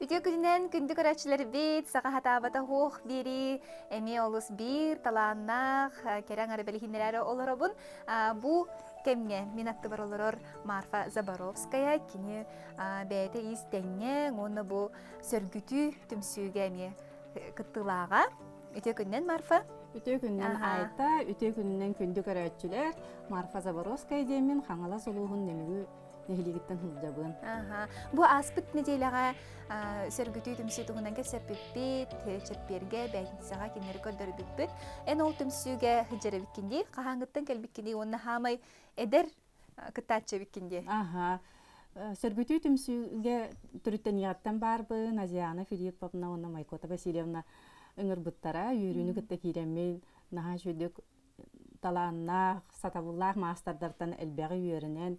Үтө күнен күндү көрәчләр бит, саға хатабата хух бири, эми олус бир, талааннах, керен ары белихиннеләре олоробун. Бу кемге мин атты бар олорор Марфа Заборовская, кини бәйті истеңе, оны бу сөргүтү түмсүүгә ми кыттылаға. Үтө күнен Марфа? Үтө күннен айта, үтө күннен күндү көрөтчүлөр Марфа Заборовская демин хаңала немигү нехилигиттен хылжабын. Аха. Бу аспыт неделяга сөргүтүү түмсүү тугунан кесеппиппит, чепперге, бәйтсага кинери көрдөрүбүппүт. Эн ол түмсүүгө хыжырыбиккинди, кахаңыттан келбиккинди, онна хамай эдер кытаачы биккинди. Аха. Сөргүтүү түмсүүгө түрүттен яаттан барбын, Азиана Филипповна, онна Майкота Васильевна ыңыр бұттара, үйрүнү кытта киреммен, наха жөдік талааннах, сатабуллах мастардартан элбэги үйерінен,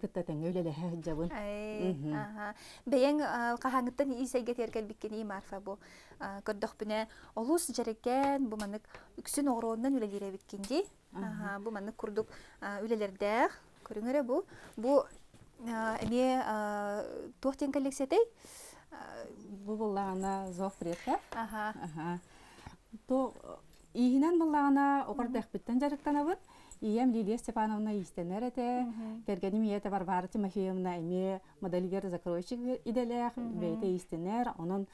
кытта тәңе өлелеһе жабын. Ай, Мгм. аха. Бәйәң кахаңыттан исәйгә тергәл биккини Марфа бу. Көрдөх бине олус жарекән бу манык үксүн огроннан үлелере биккинди. Аха, бу манык курдук үлелердә. Көрүңөрө бу. Бу эме тохтен коллекциятей. Бу буллагана зов предка. Аха. Аха. То иһинен буллагана оqarдах биттен жарыктанабыт. Ием Лилия Степановна истенер эте. Кергеним ете Варвара Тимофеевна эме модельгер закройщик иделях. Бейте истенер. Онун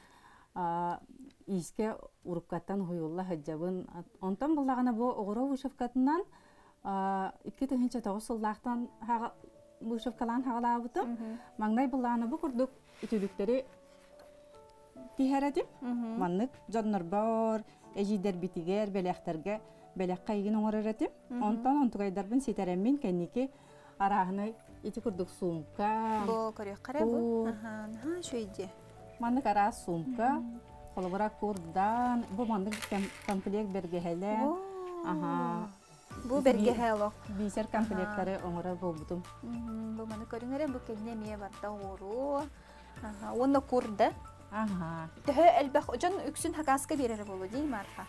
а, иске уруккаттан хуйулла хаджабын. Онтан буллагана бу оғыро вышывкатынан икки тыһынча тоғыз сыллақтан вышывкалан хагалабытым. Маңнай буллагана бу курдук үтүлүктери тиһәретим. Маннык жоннорбор, эжидер битигер, белехтерге, белекка игин оңореретим. Онтан онтугайдарбын ситереммин кенники арахны ити курдук сумка. Бу көрөк кара бу. Бу. Аха. Ха, шөйде. Маннык ара сумка. Холобара курдан, бу маннык кем- комплект бергехеле. Аха. Бу берге хело. Бисер комплекттары оңора болбутум. Бу маны көрүңөрө бу кенне мие барда ору. Онна курда. Аха. Төһө элбэх жон үксүн хакаска берер болу дей Марфа.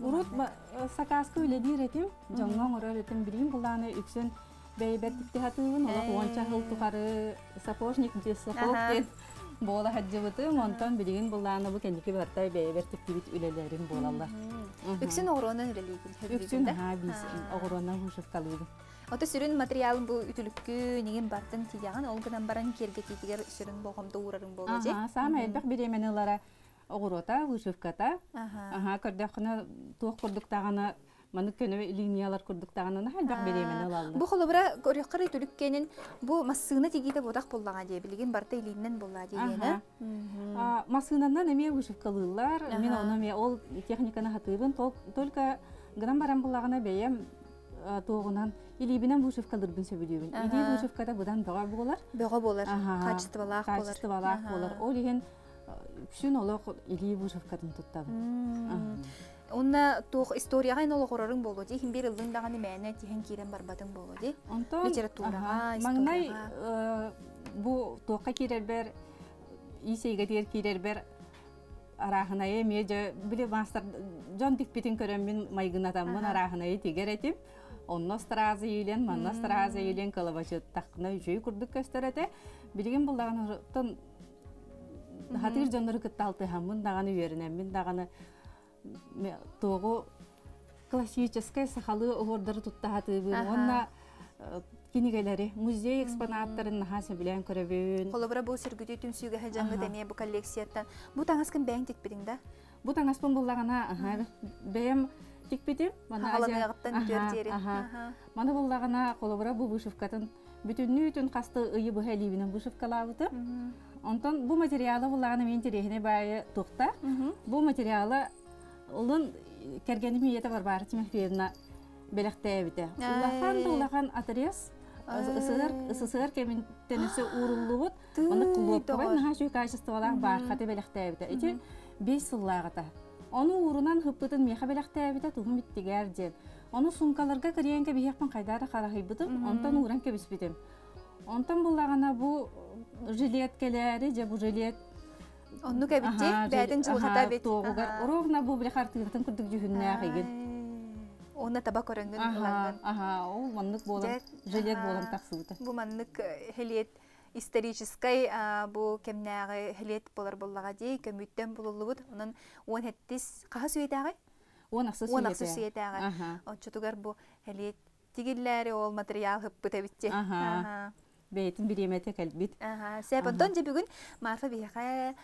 Урут ба- сакаска үле диретим, жоңга оңореретим билин буланы үксүн бейбеттикти хатыын, ола уонча хыл тухары сапожник бесохов Аха. ден бола хаджыбытым, онтан билин буланы бу кендики бартай бейбеттикти бит үлелерин болалар. Үксүн оғронун үлелейгин. Үксүн ха бис огоронан хушуп калыйды. Ота сүрүн материалын бу ütүлүккү неген бартын тияган ол гынан баран керге титигер сүрүн болгомдо урарын болу же. Аха, сама элбек биременелара огорота, вышивката. Аха. Көрдөкүнө туох курдуктаганы маны көнө линиялар курдуктаганы элбек биременел алды. Бу холобра көрөккөр ütүлүккенин бу массыына тигите бодак боллага дие билигин барта. А, эме мен ме ол техниканы хатыбын, только гынан тоғынан илибинен вышивкалырбын сөбүлүбүн. Иди Ага. вышивкада будан бага булар. Бөгө болар. Аха. Качестволаак болар. Качестволаак Аха. болар. Ол иген күшүн олок или вышивкатын туттабын. Онна тух историяга ин олгорорун болу ди. Хим бир ылдын даганы мәне тиһен кирен барбатын болу ди. Онтон Литературага, ага, маңнай э, бу тоққа кирербер исейге дер кирербер арахына эме же биле мастер жон дикпитин көрөммин майгынатаммын арахына э тигер этим онно стразы илен манна стразы илен калабачы такна жүй курдук көстөрөтө билген буллаган хатыр жоннору кытталты хаммын даганы үйөрүнеммин даганы тогу классическая сахалы ордары туттахатыбын Аха. онна э, кинигелери музей экспонаттарын нахаса билен көрөбүн Холобра бу сөргүтү түмсүгө хажаңгы Аха. деме бу коллекцияттан. Бу таңаскын бәң тикпидиң да. бу таңаспын буллагана аха бэм тикпитим мана үтөр аха. Маны буллагана колобра бу вышивкатын бүтүннүү үтүн касты ыйы бу хәлибинен вышивкалабыты. Онтон бу материалы буллагана мен терехине байы тухта. Бу материалы улун кергени миете бар бар Тимофеевна белектебите. Улахан улахан ысыгар ысыгар кемин тенесе уруллубут. Маны кулуптабай наха шүй качестволар бар хаты белектебите. Ити бес сыллагата. Оны урунан хыппытын меха белектебите тугум биттигер ден. Оны сумкаларга кириенке бихекпен кайдары карахайбытым. Онтан уран кебиспитим. Онтан буллагана бу жилеткелери же бу жилет Онну кәбитте бәдин жылгата бит. Тоғугар ровно бу биле хартыгытын күрдүк жүһүннәк иген. Онна таба көрөнгөн Аха, ыланган. аха, ол маннык Жек, жилет аха. болан таксыбыта. Бу маннык хелиет исторической бу кемнәгы хилет болар боллага дей көмүттен булулубут. Онун он хеттис каха сүйетагы Он ақсы он аксы сүйетагы отчутугар бу хилет тигилләре ол материал хыппыт эбитте Аха. Бейтін биремете кәлбит. Сәп онтон же бүгүн марфа биэхэ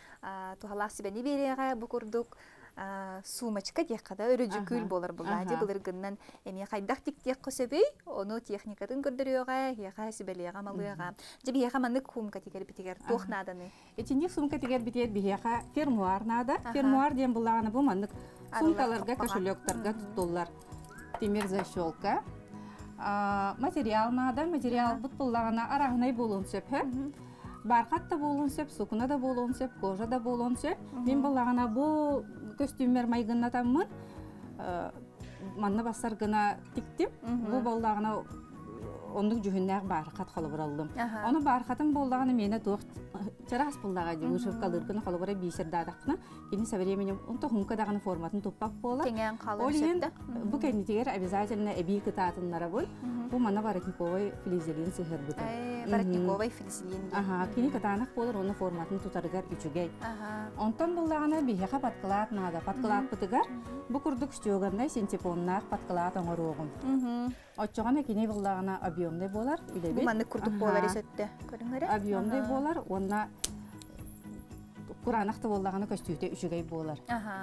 тухалаах сибени береға а, сумочка диэхкада өрөжүкүл Ага, болар булаади ага. былыргыннан эми хайдах тик диэк көсөбүй ону техникатын көрдөрүөга хиэха сибелиэга малыага же биэха маннык хумка тигер битигер тухнаданы Этинник сумка тигер битер бихеха фермуар нада. Аха. Фермуар ден булагана бу маннык сумкаларга, каппага. кошелектарга туттулар. Темир защелка. Материал нада, материал бут булагана арагынай болун сөп, хэ? Барқат да болун сөп, сукуна да болун сөп, кожа да болун сөп. Мен булагана бу костюмер майгынна таммын. Манна басар гына тиктим. Бу булагана ондук жүһүннәк барқат холобур алдым. Аха. Оны бархатын болдағаны мені тоқ чарас болдаға де ушып калыргын холобура бисер дадақна. Кини со временем онто хумка дағаны форматын туппак бола. кеңен ен сөптө бу кенитигер обязательно эби кытаатыннара бул. Бу мана баратниковой флизелин ди. Кини болор оны форматын тутарыгар үчүгей. Ага. Онтон бихеха нада. Бутыгар бу курдук оңоруогун. Мгм. Оччоғана кини болдағана объемдай болар. Маннык курдук Аха. болар эсөттө көрүңөр объемный болар, онна куранакты боллаганы көстүүтө үчүгэй болар.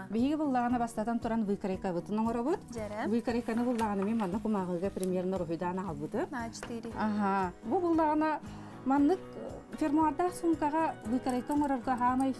Биһиги боллаганы бастатан туран выкарайка бытын оңоробут. Жара. Выкарайканы боллаганы мен манна кумагыга примерно рухуйдан албыты. На 4. Ага. Бу боллаганы маннык фермуарда сумкага выкарайка оңорорга хамай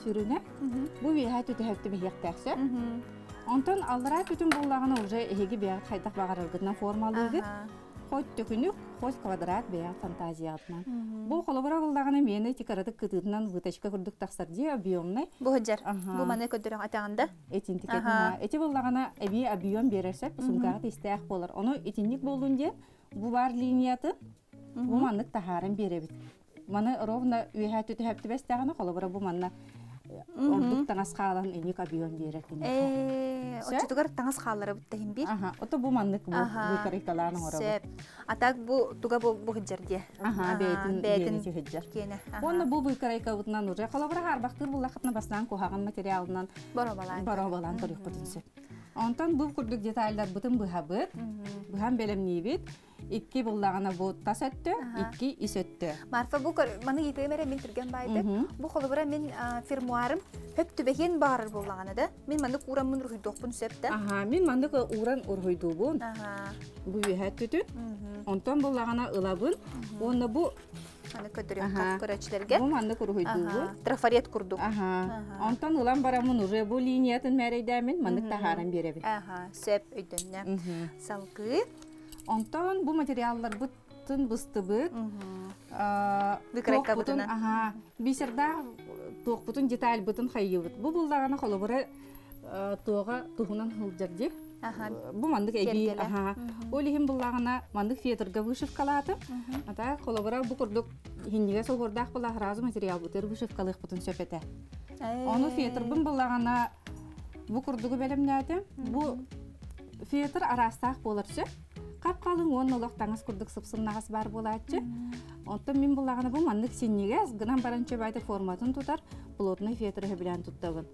түтө хэпти биһиэхтээхсэ. Мгм. Онтон аллара түтүн боллаганы уже эһиги биһа хайдах багарыргытынан формалыгыт. Ага. Хоть төкүнүк, хоть квадрат биһа фантазиятынан. Мгм. Бу холобура боллаганы мени тикараты кытыытынан вытачка курдук тахсар ди объемный Бу хыджар. Ага. Бу маны көдөрөң атаганда. этинтик Ага. эти боллагана эби объем берерсе сумкага тистеах болар. Ону этинник де бу бар линияты бу маннык тахарын беребит. Маны ровно үйхә түтү хэптибес тагына холобура бу манна ордук таңас каалан эник объем берер кини. Э, Сэ? очутугар таңас хаалары бутта химбир. Ага, ото бу маннык бу Ага. выкарыкалааны орабы. Сеп. Атак бу туга бу бу кене. Онна бу выкарайка бутунан уже харбактыр буллахатна бастан кухаган материалынан Боро балан. Бара балан торих бүтүнсө. Онтан бу курдук детальдар бутун быхабыт, быхам белемнибит, икки буллагана бу тасөттө, Аха. икки исөттө. Марфа бу маны итеге мере мен түрген байды. Мгм. Бу холобура мен а, фермуарым хөп түбеген барыр боллаганы да. Мен маны курамын рухидокпун сөп да. Аха, мен мандык уран урхуйдубун, Ага. бу үйхәт түтүн. Мгм. Онтан буллагана ылабын, онна бу Маны көдөрөң Аха. көрөчләргә. бу мандык урхуйдубун. Ага. Трафарет курдук. Онтан улам барамын уже бу линиятын мәрәйдәмен, мандык тахаран беребит. Ага. Сөп өйдөннә. Мгм. Онтан бу материаллар бутын быстыбыт, Мгм. А, Выкройка тоқ бутун, бутынан. Ага. Бисерда тоқ бутун деталь бутун хайыбыт. Бу булдагана холобура тоға тухунан хылжар деп. Ага. Бу мандык эби. Кергеле. Ага. Ол ихин буллагана мандык фетрга вышивкалаты. Ата холобура бу курдук хинниге солгордак була разы материал бутыр вышивкалык бутун сөпете. Оны фетр бун буллагана бу курдугу белемнәте. Бу фетр арастак болырчы. Кап калың он олох таңыз курдук сыпсымнагас бар болачы. Онтон мен булагана бу мандык синниге гынан баранча байды форматын тутар, плотный фетр белән туттабын.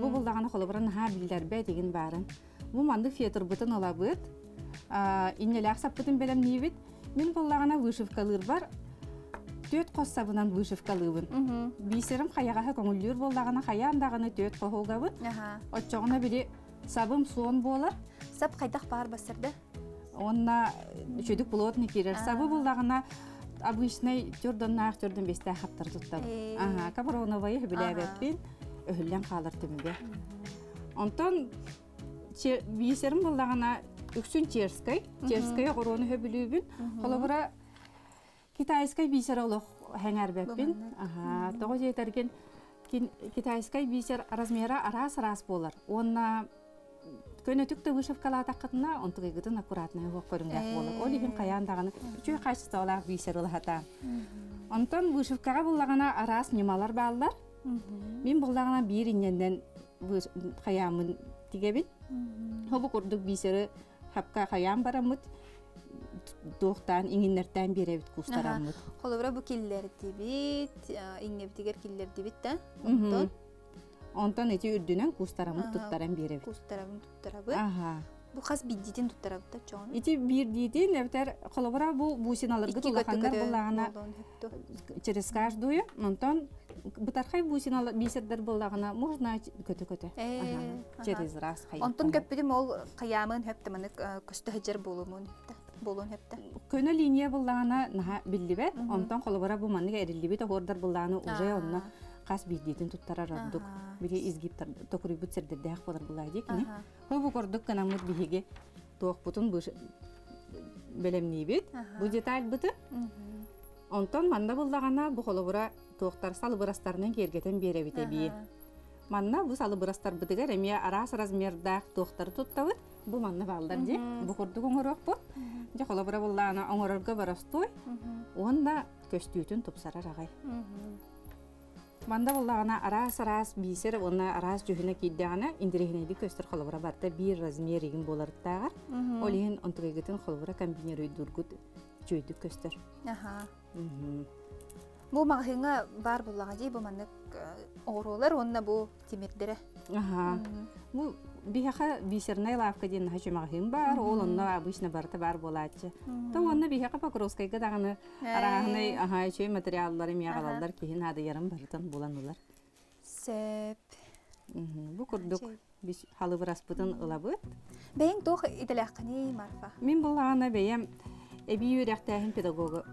Бу булагана холобран ха билдербе деген барын. Бу мандык фетр бутын алабыт. А иннеләк саппытын белән нибит. Мен булагана вышивкалыр бар. Төт коссабынан вышивкалыбын. Бисерим хаяга көңүллүр боллагана хаяндаганы төт кохолгабын. Ага. Отчоғына бири сабым суон болар. Сап кайдак бар басырды. Онна чөдүк плотный кирер. Сабы буллагана обычный тёрдоннаах тёрдон бесте хаттар туттап. Э. Ага, каброновый билебеппин өһүллен калыр түмүгө. Онтон бисерим буллагана үксүн черской, черской горону хөбүлүбүн. Холобура китайской бисер олох хәңәрбеппин. Ага, того жетерген китайской бисер размера арас-арас болар. Онна көнөтүк те вышивкала таққытына онтугай гытын аккуратный хок көрүнгәк болар. Ол ихин каяндаганы үчүй кайсыста олар бисер улахата. Онтон вышивкага буллагана арас немалар баалар. Мин буллагана бир инненден хаямын тигебит. Хобу курдук бисери хапка хаям барамыт. туохтан иңиннертен беребит кустараммыт Холобра бу киллер дибит, иңнебитигер киллер дибит да. Онтон онтон эти үрдүнөн кустараммыт Ага. туттаран беребит кустарабын туттарабы. аха Бу хас биддитин туттарабы да чоң. ити бир диитин эбитер холобура бу буусиналаргы тулаханнар буллагана через каждую онтон бытархай буусиналар бисердер буллагана можно көтө көтө через раз хай Онтон көппүдүм ол кыямын хөптөмөны көстө хеджер болумун хөптө. Болун хөптө. көнө линия буллагана наха биллибет онтон холобура бу манныга эрилибит ордар буллаганы уже онно кас бирдиитин туттарар ордук бири изгиптар токурубут сердердеах болар булай дикини Ага. Хобу кордук канамыт биһиги туохпутун быш белемнибит. Ага. Бу деталь быты. Онтон манда буллагана бу холобура туохтар салыбырастарынан кергетен беребите би. Манна бу салыбырастар бытыгар эми арас размердах туохтар туттабыт. Бу манна балдар ди. Бу кордук оңорок бу. Же холобура буллагана оңорорга барастой. Онда көстүүтүн тупсарар агай. Манда буллагана арас арас бисер онна арас жүһүнө киддегана индирехинеди көстөр холобура барта бир размеригин боларыттагар. Мгм. Олиһин онтугайгытын холбура комбинируй дургут чөйдү көстөр. Ага. Мгм. Бу магазинга бар буллага ди бу маннык оорулар онна бу тимирдере. Аха. Бу бихаха бисернай лавка ден хачу магазин бар, ол онна обычно барта бар болачы. То онна бихаха покровскай гадаганы араганы аха чөй материаллары миягалалар киһин ады ярым бартан буланулар. Сеп. Бу курдук бис халы ыраспытын ылабыт. Бэйн тох иделяккани марфа. Мин буллагана бәйем эби юрәктәһин педагога.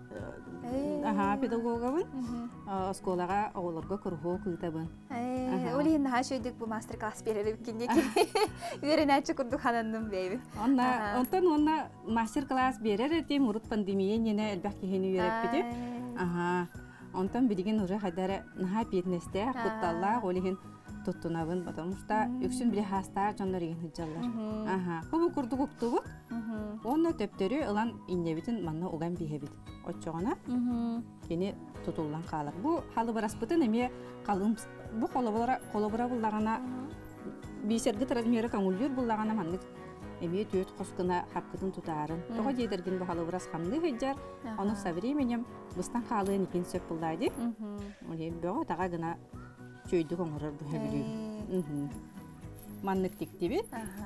Э. Аха, педагогабын. Мгм. Э, оголорго курхоо кытабын. Э. Оли хин хашойдик бу мастер класс берер кине ки. Үйренәче курдук хананным бейби. Онна, Ага. онтон онна мастер класс берер эти мурут пандемия нене элбэх кихини үйрәппити. Ага. Онтон билигин уже хадара наха питнесте акутталла олихин туттунабын, потому что үксүн биле хаста жоннор иген хыджаллар. Ага. Хобу курдук уктубу. Онна төптөрү ылан иннебитин манна уган бихебит. Оччогона кени тутуллан калар. Бу халы бараспытын эме калым бу колобора колобора буллагана бисерги размері каңуллюр буллагана маннык эми төт коскына хапкытын тутаарын. Тога дедерген бу халы барас хамны хыджар. Оны со временем быстан калыын икен сөп булдайды. Бөҕө тага гына чөйдүк оңорор бу хэбилүү. Маннык тиктиби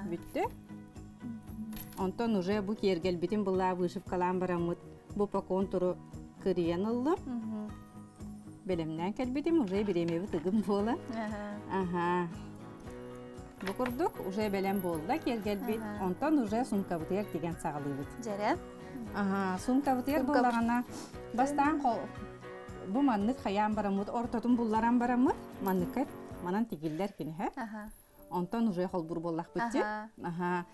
бүттү. Онтон уже бу кергел булла вышып калан барамыт. Бу покон туру кыриен ыллы. Белемнен келбитим уже биремеби тыгым бола. Бу курдук уже белем болда кергел бит. Онтон уже сумка бутер деген. Жере. Ага, сумка бутер Сумка боллагана бастан кол бу маннык хаян барамыт, ортотун булларан барамыт. Манныкка манан тигиллер кини, хэ? Онтон уже холбур боллах битти. Аха.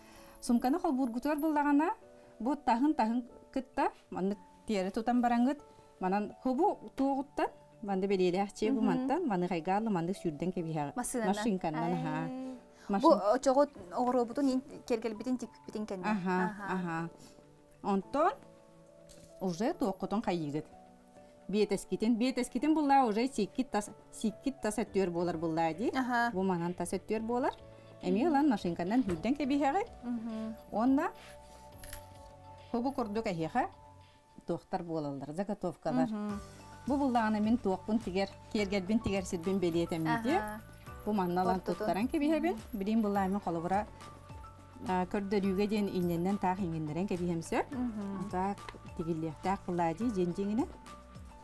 Сумканы холбур гутер боллагана бу тахын тахын кытта маннык тиере тутан барангыт. Манан хубу тугуттан манды белелехче бу мантан маны хайгалы манды сүрден кебиха. Машинканнан аха. Бу Машин. очого оғырыбытын ин кергел битин тик битин кенне. Аха, аха. Онтон уже тоққутун хайыгыт. Бетескитин, бетескитин булла уже сиккит тас сиккит тас өттөр болар булла ди. Бу манан тас өттөр болар. Эми улан машинкандан хүрден кебиха. Мгм. Онна хубу курдук ахиха тоқтар болалар, заготовкалар. Бу буллагана мен тоқпун тигер, кергелбин тигер сидбин белиетем. Аха. Бу манналан Ортотун. туттаран кебихебин. Билин булла мен колобура көрдөрүүгө ден инненден таах ингендерен кебихемсө. Мгм. Так тигиллехтаах буллади женжеңине.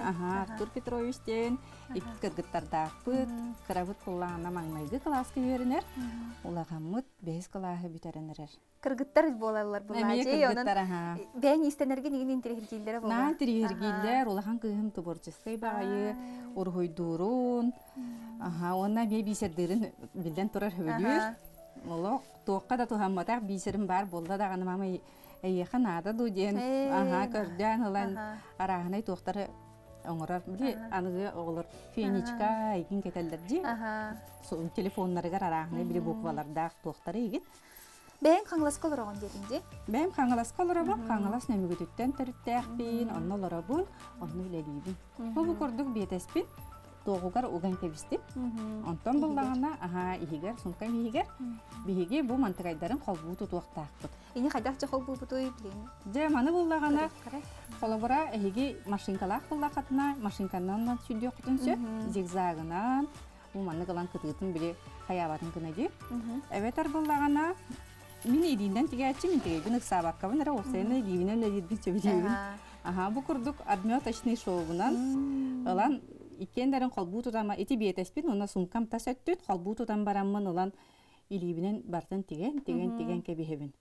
Аха. Артур Петровичтен, Мгм. кырабыт буллаана маңнайгы класска үйөрүнер. Улагаммыт бес классы бүтеренерер. Кыргыттар аха. бэйн истенерге нигин. На улахан кыһым онна бисердерин билден турар. Оло тоққа да бисерим бар болда даганы мама эйеха нада ду диен. Э, Аха, көрдөн улан Аха. араханай тоқтары оңорар били аныгы оголор феничка игин кетелдер ди. Телефоннарыгар араханай били буквалардаах тоқтары игин. Бәйін қаңлас колор оғын дедіңде? Бәйім қаңылас колорабын, қаңылас нөмігүдүттен төрүттээхпин, онно лорабын, онно үлелибин. Бұл көрдік бетеспин, тоғугар уган кебистим. Онтон буллагана, аха, ихигер, сумкам ихигер, биһиги бу мантыгайдарын колбуу тутуактаакпыт. Ини қайдақ жа қол бұл бұтой білейін. Же маны буллагана колобура эхиги машинкалаах буллакатына, машинканан сүдүө кутунсө, зигзагынан, бу маны кылан кытыытын биле хаябатын кына ди. Эветер буллагана, мин идинден тигәчи мин тиге бин сабаккабын ра осене дивинен ледибин чөбидибин. Аха, бу курдук адмёточный шоугунан, ылан иккендерин колбуу тутама ити биетеспин, уна сумкам та сөттүт, колбуу тутам бараммын, ылан илибинен бартын тиген, тиген, тиген кебихебин.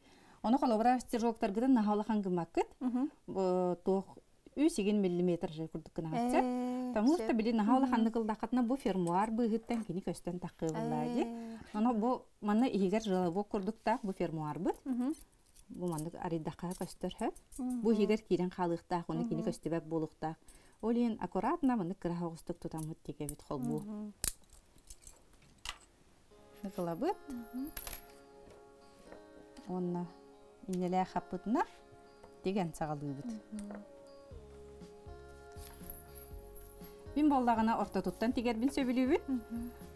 Оны колобура стержоктаргыдан нахалахан гымаккыт, тох 3 миллиметр же курдук кына хатса. Потому что били нахала ханныкылдакатна бу фермуар быгыттан кини көстөн таккы буллади. Оны бу манна игер жылы бу курдук так бу фермуар быт. Бу манны аридака көстөр хөп. Бу игер кирен халыкта оны кини көстөбөк болукта. Олин аккуратно манны кыра хогустук тутам хут тиге бит хол бу. Ныкыла быт. Онна инеле хапытна деген сагалыы быт. Бин боллагана ортотуттан тигербин сөбүлүбүн.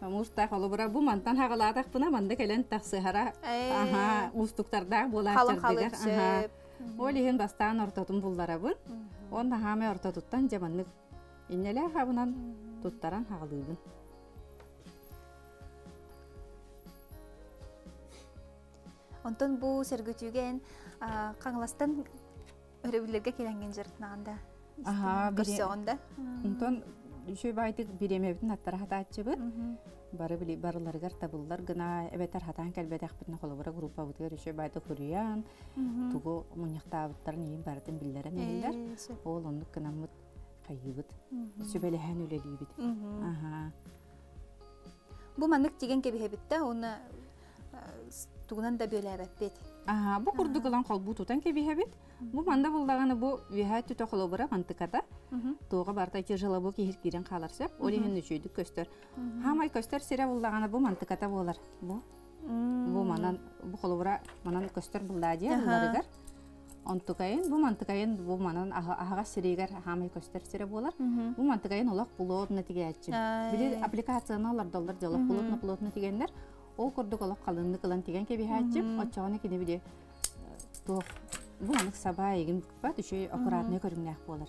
Муста холобура бу мантан хагалаадак бuna манда келен таксыхара. Аха, устуктарда болачар дигер. Аха. Олиһин бастаан ортотун булларабын. Онда хаме ортотуттан жаманнык иннеле хабынан туттаран хагалыыбын. Онтон бу сергөтүген қаңластан өрөбүлерге келенген бире- көрсөгөндө. Онтон үшөй байтык биремебитин аттара хатаачыбыт. Бары били барыларгар табыллар гына эбетер хатан келбедек битне холобура группа бутер үшөй байтык хүрүян. Тугу муньяктаабыттарын ийин бардын биллерен элилер. Ол оннук гынамыт кайыбыт. Сөбелеһен үлелибит. Аха. Бу маннык тиген кебихебитте, уны тугунан да бөләбәппет. Аха, бу курдук ылан колбу тутан кебиһебит. Бу манда буллаганы бу виһа түтө холобура мантыката. Туга барта ки жыла бу кихир кирен каларсып, олиһин үчөйдүк көстөр. Хамай көстөр сире буллаганы бу мантыката болар. Бу манан бу холобура манан көстөр буллади буларыгар. Онтукайын бу мантыкайын бу манан ага сирегер хамай көстөр сире болар. Бу мантыкайын олак плотно тигәчим. Били аппликацияны алар доллар жолок плотно плотно тигәннәр. Ол курдук олак калынны кылан тиген кебиһачим, оччоны кини биде туох бу анык саба егин ба түшөй аккуратный көрүннәк болар.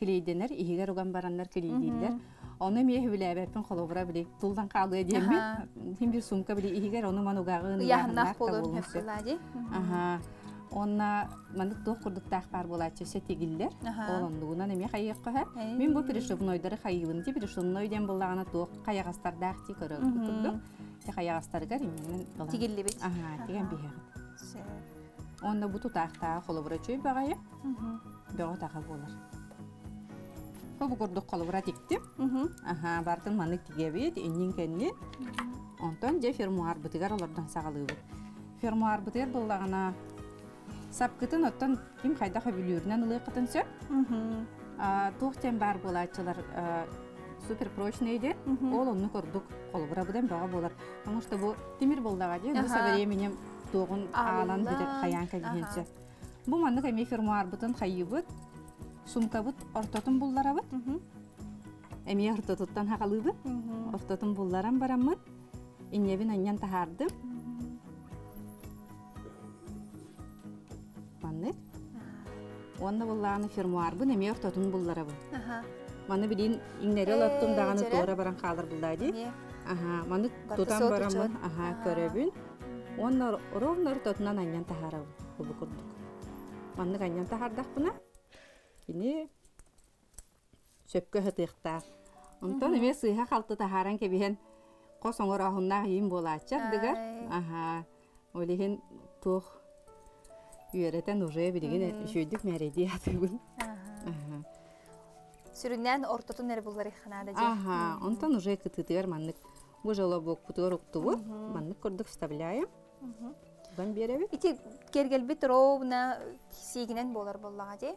Килейденер, ихигер уган бараннар килейдилер. Оны мие хүләбәппен холовра били тулдан калды Аха. диемби. Хим бир сумка били ихигер оны манугагын Яхнах болор хөпсүлади. Аха. Онна мандык туох курдук тах бар булачы сетигиллер. Аха. Ол ондугунан эме хайыкка ха. Эй. Мин бу пришибнойдары хайыбын ди пришибнойден буллагана туох каягастардах ти көрөк курдук. Те каягастаргар именен. Тигиллибит. Аха, тиген бихе. Онда бу тутахта холобура чөй багайы. Бөҕө таға болар. Бұл күрдік қолыбыра тиктім. Аха, бартын маны тигебет, эннин кенни. Онтон же фермуар бытыгар олардан сағалығы бұд. Фермуар бытыгар болағына сапкытын оттон ким қайда хөбүлүүрүнен ылыы кытын сө. Туохтен бар болачылар супер прочный де. Ол онны көрдік қолыбыра бұдан баға болар. Потому что бұл темир болдага же, бұл Аха. сабаременем туғын алан Алла. бирер хаян кәлгенсе. Бу манны кеме фермуар бутын хайыбыт, сумка бут ортотун буллара бут. Эми ортотуттан хакалыбыт, ортотун булларан бараммыт. Иннебин аньян тахардым. Манны. Онда булланы фермуар бу эми ортотун буллара бут. Аха. Маны билин иңнери Э, лоттум даганы тора баран булдайди. Аха, маны тутан көрөбүн. Онна ровно ортотунан аньян тахарабы. Кини сөпкө хытыктаа. Онтон эме сыйха халты тахаран кебиһен косоңор ахунна хим болачак дигер. Аха. Олихин тух үйрәтен уже билеген шөйдүк мәреди атыбын. Аха. Аха. Сүрүннән ортотун эр буллар ихнада же. Ага, онтон уже кытытыгар маннык. Бу жоло бу кутугар уктубу. Маннык вставляем. Туган беребит. Ити кергелбит ровна сигинен болар боллага же.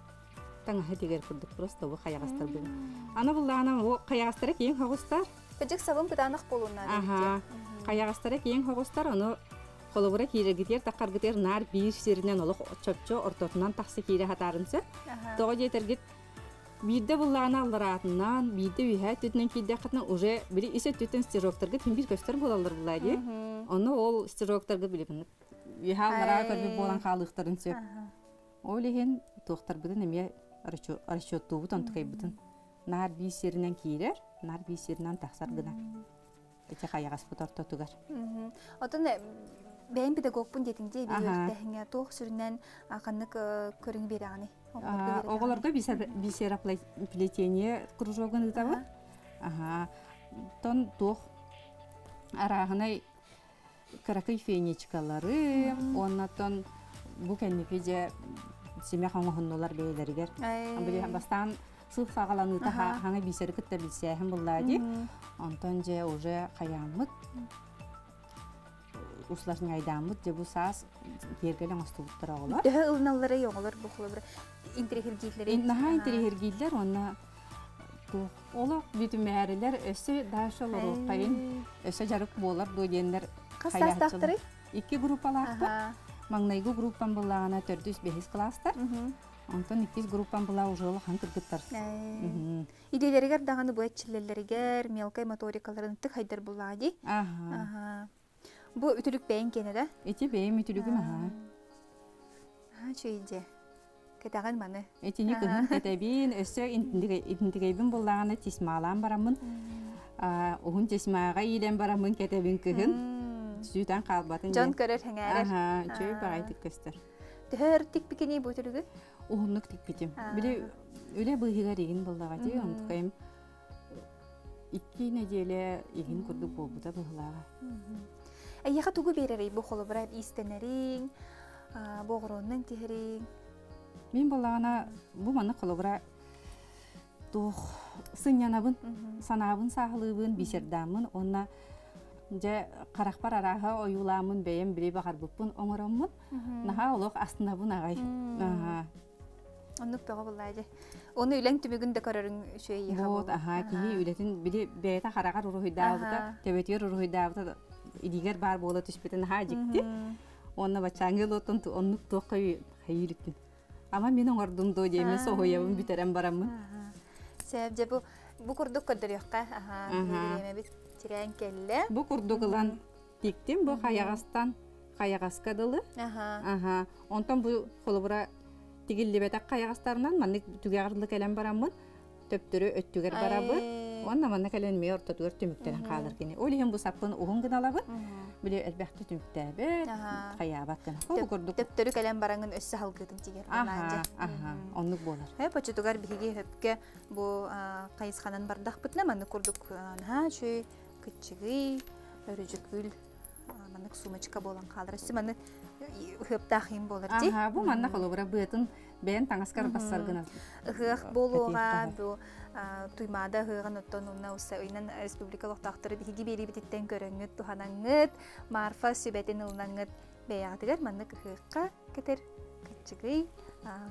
тигебит. Таңа тигер курдук просто бу каягастар бу. Ана буллагана о каягастара кийин хагустар. Кыжык сабын кытанак болуна. Ага. Каягастара кийин хагустар, аны колобура кирегитер такаргытер нар бир сиринен олох чөпчө ортотунан таксы кире хатарынсы. Тоҕо жетергит Бирде буллаана алларатынан, бирде үйһә түтүнен кийде катна уже бiri исе түтүн стирокторга тим бир көстөр болалар булайды. Оны ол стирокторга билибин. Үйһә аллара көрбү болан халыктарын сөп. Ол еген тохтар биден эме расчетту бутан tukay бутын. Нар би серинен кийрер, нар би серинен таксар гына. Эте каягас буторто тугар. Отон бәйін педагогпун детинде Аха. биюртәһиңә туох сүрүннән аканнык көрүң берәгәни. Оголорго бисера плетение кружогын ытабы. Тон тух арағынай каракай фенечкалары, оннатон бу кеннепеже семя хаңохуннулар бейлергер. Били бастан сылх сагаланы та хаңа бисер кытта билсәһем буллади. Онтон же уже каямыт. Усларны айдамыт же бу саас бергелен астубуттар оголар. Дәһә ылналары яңалар бухлы бер интерхилгитләре. Наха интерхергилер онна ола бүтүмәрелер өсө дашылар кайын өсө жарык болар дойденлер Кастас тактыры? Икки Аха. Маңнайгы группан буллагана 405 класстар. Онтон иккис группан була уже хан кыргыттар. Идейлеригер даганы бу мелкой моторикаларын тык хайдар буллади. Ага. Аха. Бу үтүлүк бәйин кенеде. Эти бейм итүлүгүм аха. Ha чөйде. Кетаган маны. Этини кыһын кетебин өсө интигейбин тисмалан барамын. А, ухун тисмага илен барамын кетебин. Сүтән калбатын. Жон көрөр хәңәрер. Аха, чөй багайтык көстөр. Төхөр тик бикини бу үтүлүгү. Ухуннук тик битим. Били үле быһыга реген буллага ди, онткайм. Икки неделе игин курдук болбута быһлага. Әйяха тугу беререй бу холобра истенерин, боғроннан тихерин. Мин буллагана бу маны колобра тух сынянабын, санабын сахылыбын, бисердамын, онна же каракпар араха оюламын бейем бири багар буппун оңороммун. Наха олох астынабын агай. Аха. Оннук бага буллайды. Оны үлән түмүгүн дә көрөрүң шөй. Вот, аха, кии үлетин бири бейта харагар уруйдаабыта, төбетер уруйдаабыта, идигер бар бола түспетен ха жикти. Онна бачаңы лотон ту оннук тоққа хайырыктын. Ама менің ордумдо деймен соғоябын битерен барамын. Сәб же бу бу курдук көдөрөккә. Аха. Тирән келле. Бу курдугылан тиктим, бу хаягастан хаягаска дылы. Аха. Аха. Онтон бу холобура тигиллибетак хаягастарынан маннык түгәгарлы кәлем барамын. Төптөрө өттүгер барабы. Онна манна кәлен ме орта түгәр төмүктен калыр кени. Олиһен бу саппын угун гыналабы. Биле әлбәттә төмүктәбе. Аха. Хаябат кена. Бу курдук. Төптөрү кәләм бараңын өссө халгытын тигер. Аха, аха. Оннук болар. Хэ почтугар биһиги хөпкә бу кайысханан бардах битнә маны курдук ха чөй кычыгы өрүжүкүл манык сумочка болан калыр. Сі маны хөптахим болар ди. Аха, бу манна холобура бытын бен таңаскар бассар гына. Хых болуга бу туймада хыган оттон уна уса уйнан республикалык тактыры биһиги бери бититтен көрөңөт туханаңыт марфа сүбетин ылнаңыт беягатыгар манны кыхыкка кетер кычыгый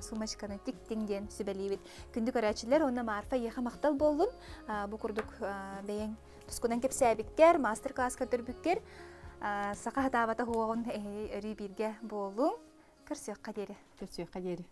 сумачканы тик тиңден сүбелибит күндүк арачылар оны марфа еха мактал болдун бу курдук бейең тускунан кепсәбиккер мастер класска төрбүккер сака хатабата хуогун өри бирге болу кырсыакка дере Төсөй кадери.